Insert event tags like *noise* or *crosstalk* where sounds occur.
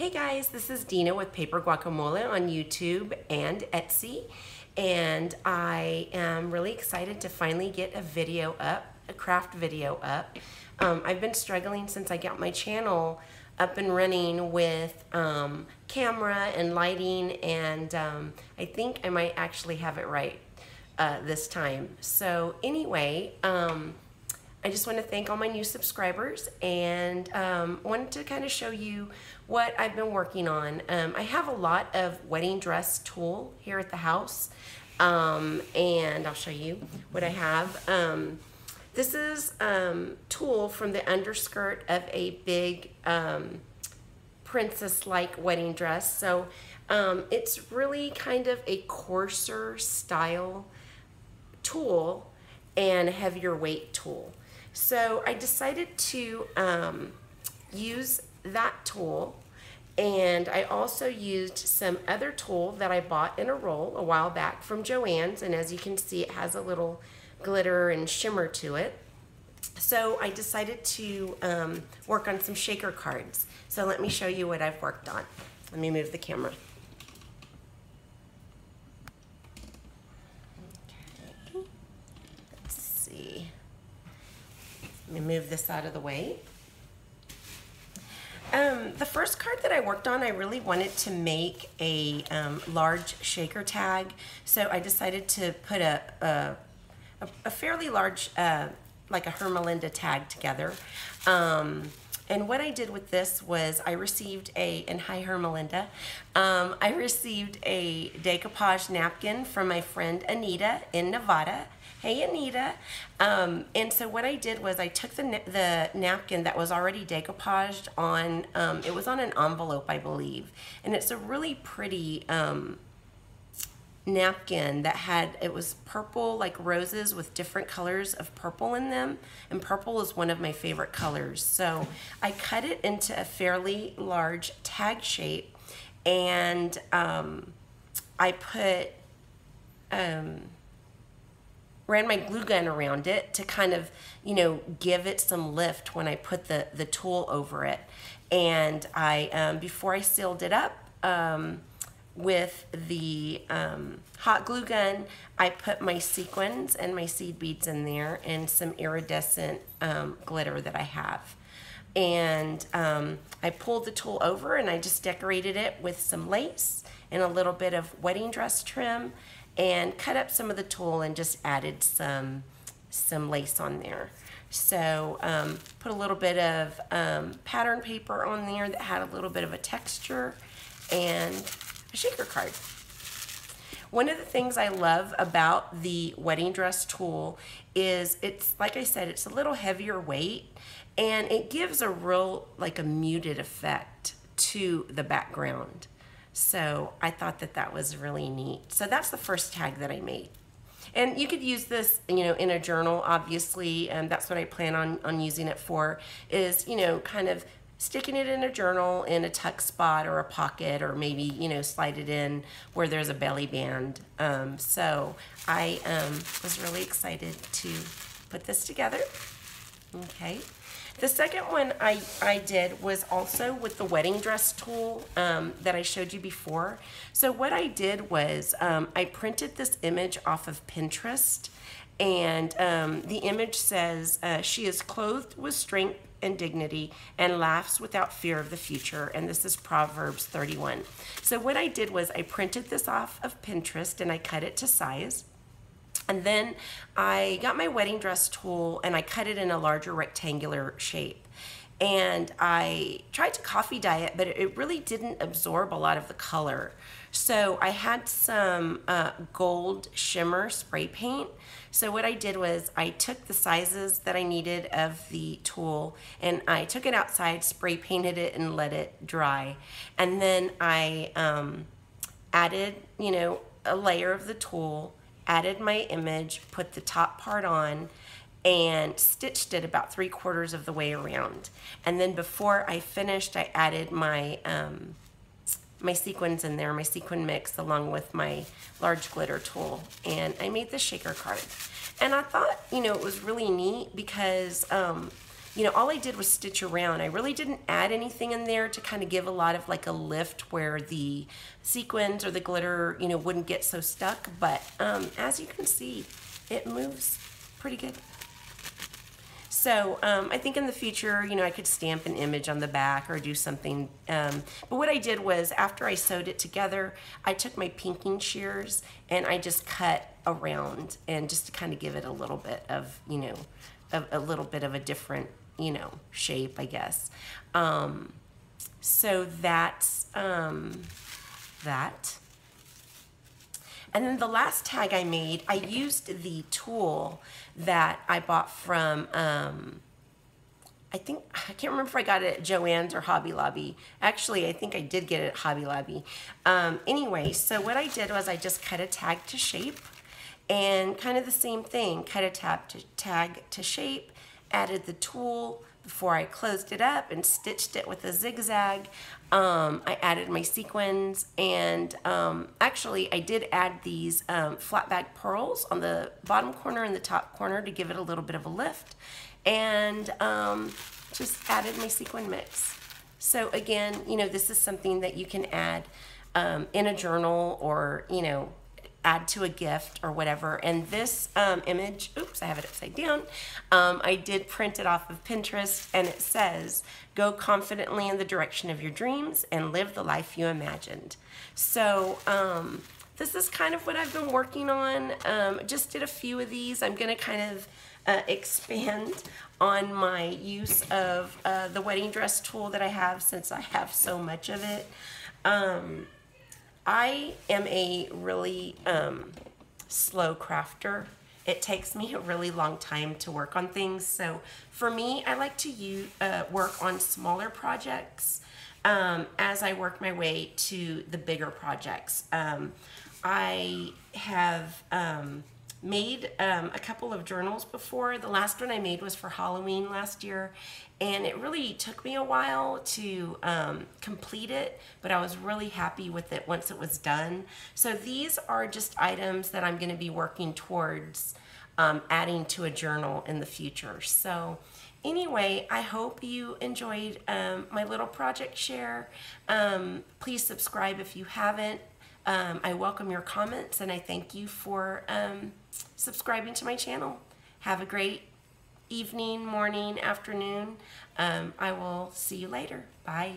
Hey guys, this is Dina with Paper Guacamole on YouTube and Etsy. And I am really excited to finally get a video up, a craft video up. Um, I've been struggling since I got my channel up and running with um, camera and lighting and um, I think I might actually have it right uh, this time. So anyway, um, I just want to thank all my new subscribers and um, wanted to kind of show you what I've been working on. Um, I have a lot of wedding dress tulle here at the house um, and I'll show you what I have. Um, this is um, tulle from the underskirt of a big um, princess-like wedding dress. So it's really kind of a coarser style tulle and heavier weight tulle. So I decided to um, use that tulle and I also used some other tulle that I bought in a roll a while back from Joann's and as you can see it has a little glitter and shimmer to it. So I decided to um, work on some shaker cards. So let me show you what I've worked on. Let me move the camera. Let me move this out of the way. Um, the first card that I worked on, I really wanted to make a um, large shaker tag. So I decided to put a, a, a fairly large, uh, like a Hermelinda tag together. Um, and what I did with this was I received a, and hi Hermelinda, um, I received a decoupage napkin from my friend Anita in Nevada hey Anita. Um, and so what I did was I took the, the napkin that was already decoupaged on, um, it was on an envelope, I believe. And it's a really pretty um, napkin that had, it was purple like roses with different colors of purple in them. And purple is one of my favorite colors. So I cut it into a fairly large tag shape and um, I put, um, ran my glue gun around it to kind of, you know, give it some lift when I put the, the tulle over it. And I, um, before I sealed it up, um, with the um, hot glue gun, I put my sequins and my seed beads in there and some iridescent um, glitter that I have. And um, I pulled the tulle over and I just decorated it with some lace and a little bit of wedding dress trim and cut up some of the tulle and just added some some lace on there. So um, put a little bit of um, pattern paper on there that had a little bit of a texture and a shaker card. One of the things I love about the wedding dress tulle is it's, like I said, it's a little heavier weight and it gives a real, like a muted effect to the background. So I thought that that was really neat. So that's the first tag that I made. And you could use this, you know, in a journal, obviously, and that's what I plan on, on using it for, is, you know, kind of sticking it in a journal in a tuck spot or a pocket or maybe, you know, slide it in where there's a belly band. Um, so I um, was really excited to put this together. Okay. The second one I, I did was also with the wedding dress tulle um, that I showed you before. So what I did was um, I printed this image off of Pinterest and um, the image says, uh, she is clothed with strength and dignity and laughs without fear of the future. And this is Proverbs 31. So what I did was I printed this off of Pinterest and I cut it to size. And then I got my wedding dress tulle and I cut it in a larger rectangular shape. And I tried to coffee dye it, but it really didn't absorb a lot of the color. So I had some uh, gold shimmer spray paint. So what I did was I took the sizes that I needed of the tulle and I took it outside, spray painted it and let it dry. And then I um, added, you know, a layer of the tulle added my image, put the top part on, and stitched it about three quarters of the way around. And then before I finished, I added my um, my sequins in there, my sequin mix, along with my large glitter tulle. And I made the shaker card. And I thought, you know, it was really neat because um, you know, all I did was stitch around. I really didn't add anything in there to kind of give a lot of like a lift where the sequins or the glitter, you know, wouldn't get so stuck. But um, as you can see, it moves pretty good. So um, I think in the future, you know, I could stamp an image on the back or do something. Um, but what I did was after I sewed it together, I took my pinking shears and I just cut around and just to kind of give it a little bit of, you know, a, a little bit of a different, you know, shape, I guess. Um, so that's um, that. And then the last tag I made, I used the tulle that I bought from, um, I think, *laughs* I can't remember if I got it at Joann's or Hobby Lobby. Actually, I think I did get it at Hobby Lobby. Um, anyway, so what I did was I just cut a tag to shape and kind of the same thing, cut a tab to tag to shape, added the tulle, before I closed it up and stitched it with a zigzag. Um, I added my sequins and um, actually I did add these um, flat bag pearls on the bottom corner and the top corner to give it a little bit of a lift and um, just added my sequin mix. So again, you know, this is something that you can add um, in a journal or, you know, add to a gift or whatever. And this um, image, oops, I have it upside down. Um, I did print it off of Pinterest and it says, go confidently in the direction of your dreams and live the life you imagined. So um, this is kind of what I've been working on. Um, just did a few of these. I'm gonna kind of uh, expand on my use of uh, the wedding dress tulle that I have since I have so much of it. I am a really um, slow crafter. It takes me a really long time to work on things. So for me, I like to use, uh, work on smaller projects um, as I work my way to the bigger projects. Um, I have um, made um, a couple of journals before. The last one I made was for Halloween last year, and it really took me a while to um, complete it, but I was really happy with it once it was done. So these are just items that I'm going to be working towards um, adding to a journal in the future. So anyway, I hope you enjoyed um, my little project share. Um, please subscribe if you haven't. Um, I welcome your comments and I thank you for um, subscribing to my channel. Have a great evening, morning, afternoon. Um, I will see you later. Bye.